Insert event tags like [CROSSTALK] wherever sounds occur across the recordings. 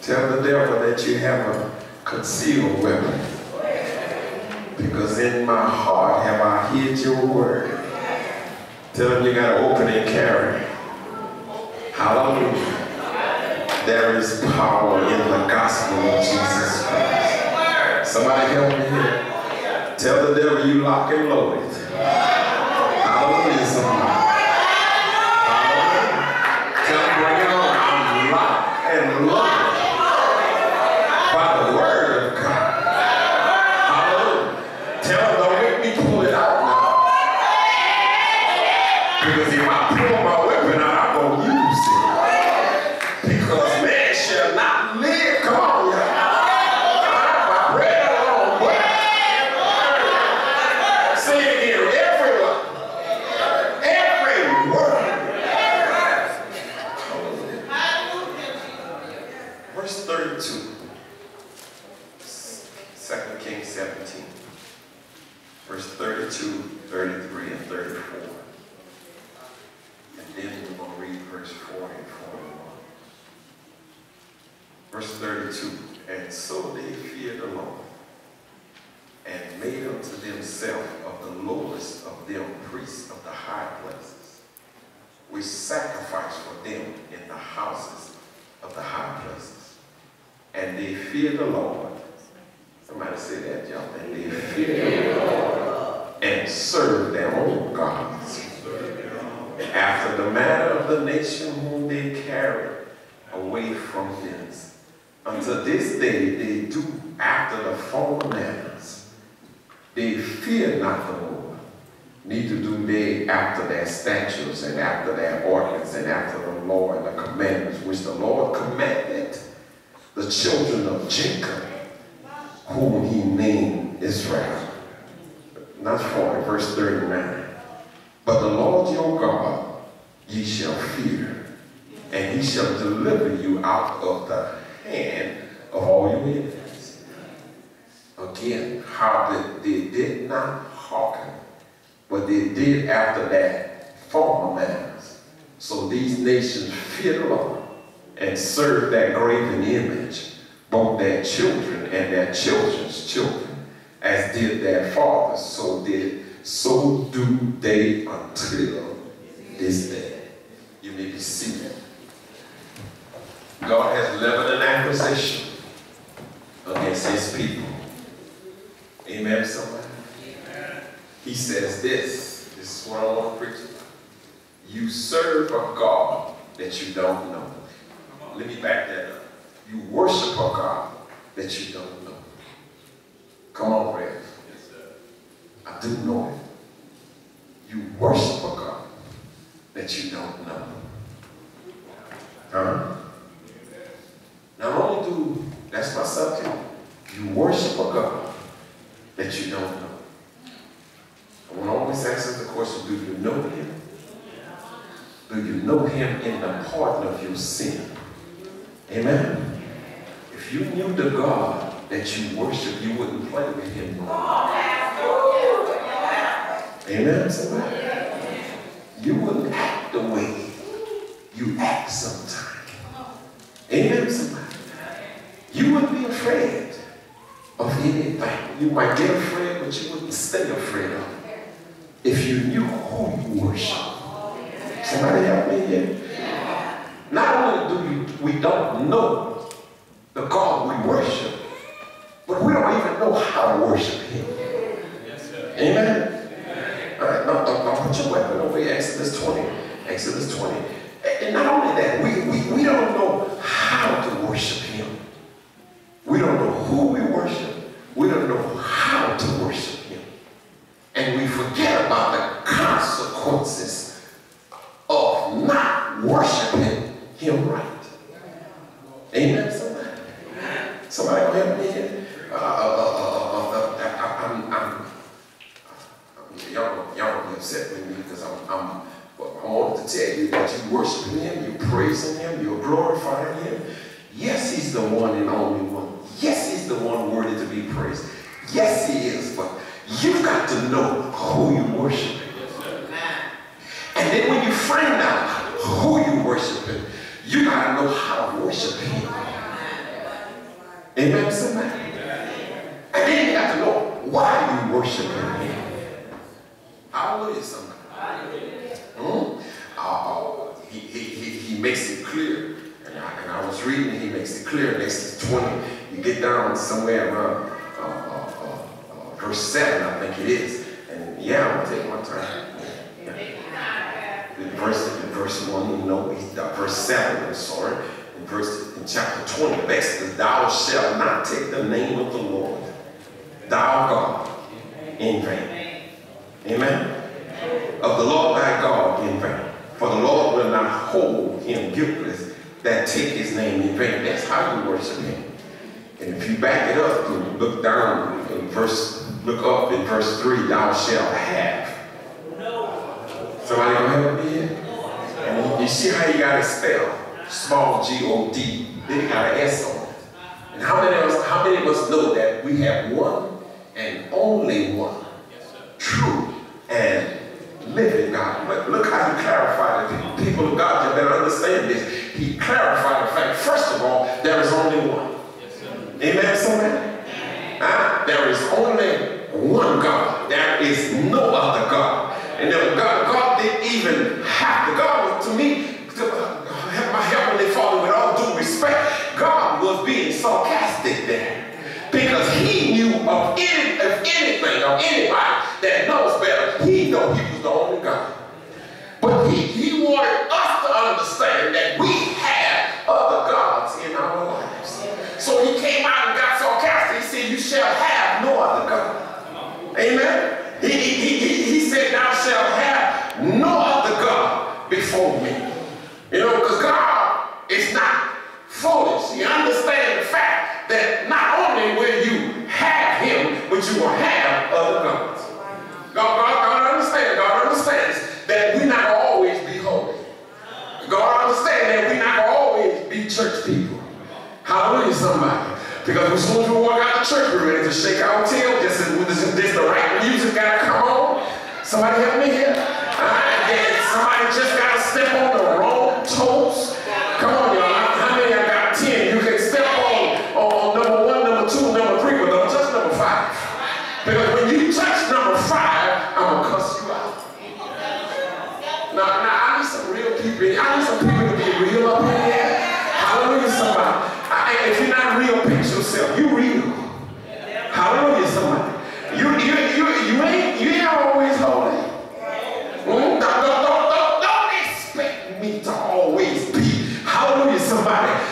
Tell the devil that you have a concealed weapon. Because in my heart have I hid your word. Tell him you got to open and carry. Hallelujah. There is power in the gospel of Jesus Christ. Somebody help me here. Tell the devil you lock and loaded. Hallelujah, somebody. Hallelujah. Tell him bring it on. I'm locked and loaded by the word of God. Hallelujah. Tell him don't make me pull it out now. Because if I pull my weapon out, I'm going to use it. Because man shall not live. Come on, y'all. By bread alone, but say it again. Every word. Every word. Verse 32. 2 Kings 17. Verse 32, 33, and 34. And then we're going to read verse 40 and 41. Verse 32. And so they feared the Lord, and made unto themselves of the lowest of them priests of the high places, which sacrificed for them in the houses of the high places. And they feared the Lord. Somebody say that, y'all. And they feared the Lord and served their own gods after the manner of the nation whom they carried away from thence. Unto this day they do after the former manners. They fear not the Lord, neither do they after their statutes and after their ordinance and after the law and the commandments which the Lord commanded the children of Jacob, whom he named Israel. Not 40, verse 39. But the Lord your God ye shall fear, and he shall deliver you out of the hand of all your enemies. Again, how they, they did not but they did after that former manners. So these nations [LAUGHS] the Lord and served that graven image, both their children and their children's children, as did their fathers, so did so do they until this day. You may be seated. God has leveled an accusation against his people. Amen, somebody? He says this. This is what I want to preach. You serve a God that you don't know. Let me back that up. You worship a God that you don't know. Come on, Rev. I do know it. You worship a God that you don't know. Huh? Not only do, that's my subject, you worship a God that you don't know. Always ask the question, do you know him? Do you know him in the pardon of your sin? Amen? If you knew the God that you worship, you wouldn't play with him. Amen, somebody? You wouldn't act the way you act sometimes. Amen, somebody? You wouldn't be afraid of anything. You might get afraid, but you wouldn't stay afraid of. If you knew who you worship. Somebody help me here. Not only do you, we don't know the God we worship, but we don't even know how to worship Him. Amen? All right, now, now, now put your weapon over here, Exodus 20. Exodus 20. And not only that, we, we, we don't know how to worship Him. We don't know who we worship. We don't know how to worship Him. And we forget about the consequences of not worshiping Him right. Amen, somebody? Somebody gonna help me here? Uh, uh, uh, uh, uh, uh, I, I'm, I'm, y'all, y'all be upset with me because I'm, I'm, I wanted to tell you that you worshiping Him, you're praising Him, you're glorifying Him. Yes, He's the one and only one. Yes, He's the one worthy to be praised. Yes, He is, but you've got to know who you worship. And then when you find out who you worshiping, you got to know how to worship Him. Amen, somebody? And then you have to know why you worship him. Hallelujah, somebody. Hmm? Uh, he, he, he, makes it clear. And I, and I was reading, he makes it clear next Exodus 20. You get down somewhere around uh, uh, uh, uh verse 7, I think it is. And yeah, I'm going to take my time. Yeah. In verse, in verse 1, you know, verse 7, I'm sorry. In verse in chapter 20 of thou shalt not take the name of the Lord, thou God, in vain. Amen of the Lord thy God in vain. For the Lord him guiltless that take his name in vain. That's how you worship him. And if you back it up, and you look down in verse, look up in verse 3, thou shalt have. Somebody gonna help me here? And you see how you got it spelled? Small G-O-D. Then you got an S on it. And how many, of us, how many of us know that we have one and only one true and living God. But look how he clarified it. People of God, you better understand this. He clarified the fact, first of all, there is only one. Yes, Amen, somebody? Uh, there is only one God. There is no other God. And then God, God didn't even have to. God was, to me, to, uh, my heavenly Father, with all due respect, God was being sarcastic there because he knew of any, of anything or anybody that knows better. He knew he was the only God. He, wanted us to understand that we have other gods in our lives. So he came out and got sarcastic. He said, you shall have no other God. Amen. He, he, he, he said, thou shalt have no other God before me. You know, because God is not foolish. He understands the fact that not only will you have him, but you will have other gods. God, God, God understands. God understands that we not always be holy. God understands that we not always be church people. Hallelujah, somebody. Because as soon as we walk out the church, we're ready to shake our tail. Just as this, this the right music gotta come on. Somebody help me here. Uh, somebody just gotta step on the wrong toes. To always be. Hallelujah, somebody.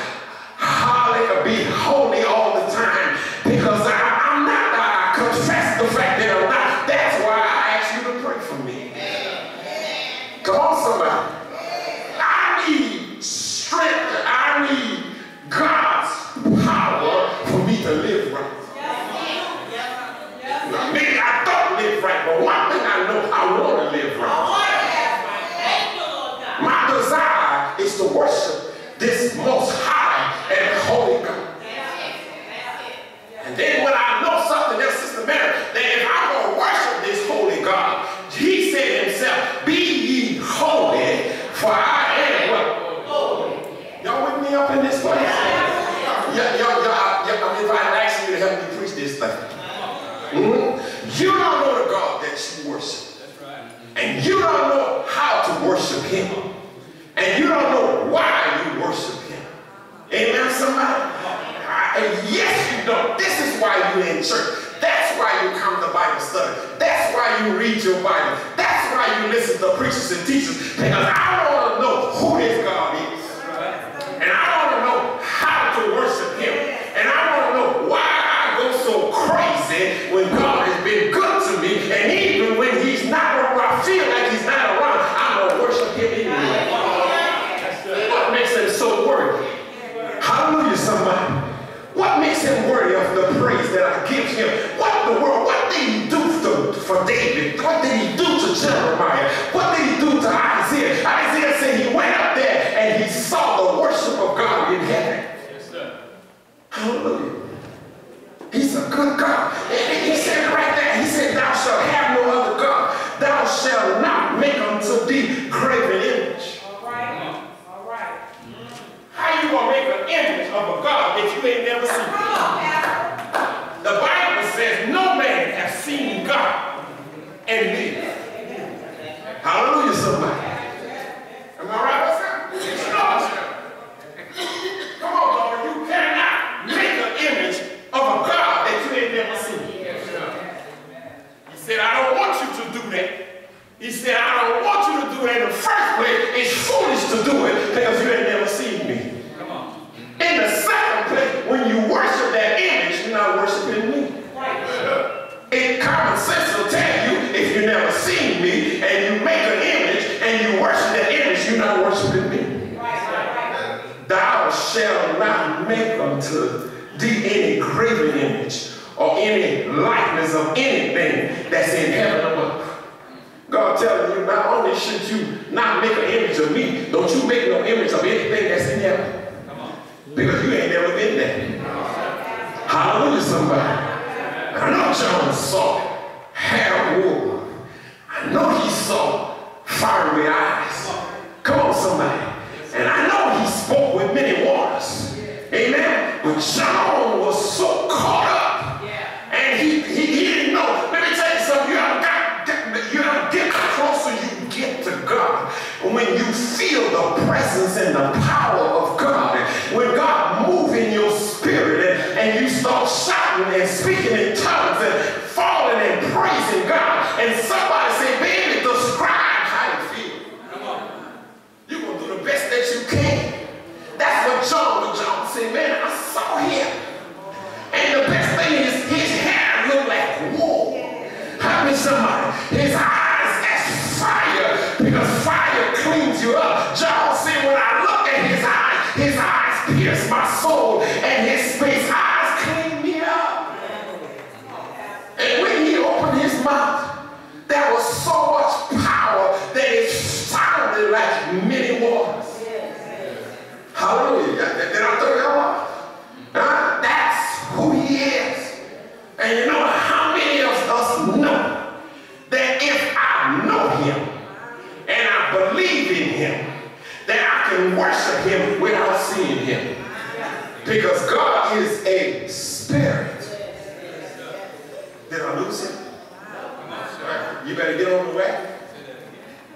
Is to worship this most high and holy God. And then when I know something else, Sister Mary, that if I'm going to worship this holy God, he said himself, be ye holy, for I am what? Holy. Y'all with me up in this place? Yeah, y'all, y'all, y'all, I mean, if I you to help me preach this thing. Mhm. You don't know the God that you worship. And you don't know how to worship him. And you don't know why you worship him. Amen, somebody? And yes, you don't. This is why you're in church. That's why you come to Bible study. That's why you read your Bible. That's why you listen to preachers and teachers. Because I want to know who this to do any graven image or any likeness of anything that's in heaven above. God telling you, not only should you not make an image of me, don't you make no image of anything that's in heaven. Because you ain't never been there. Hallelujah, somebody. I know John saw hair wool. I know he saw fiery eyes. Come on, somebody. And I know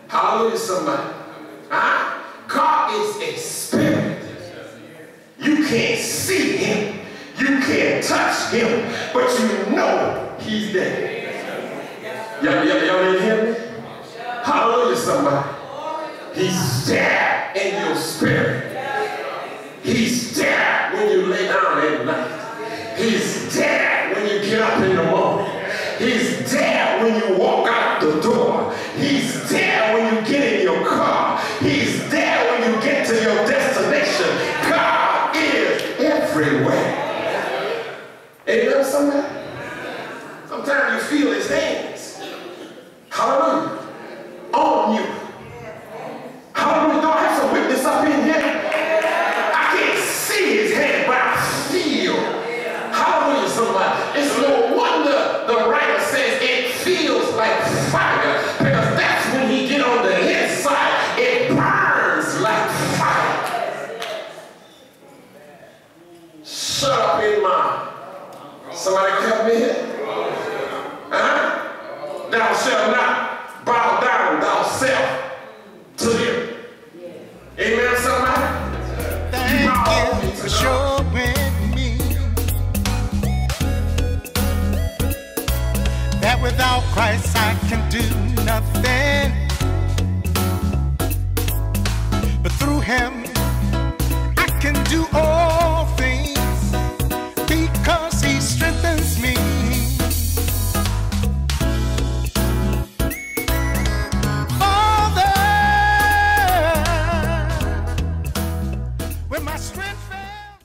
Hallelujah, somebody. Huh? God is a spirit. You can't see him. You can't touch him. But you know he's there. Y'all, y'all, y'all hear? Hallelujah, somebody. He's there in your spirit. He's there when you lay down at night. He's there when you get up in the morning. He's there when you walk out the door. He's there when you get in that without Christ I can do nothing. But through him, I can do all.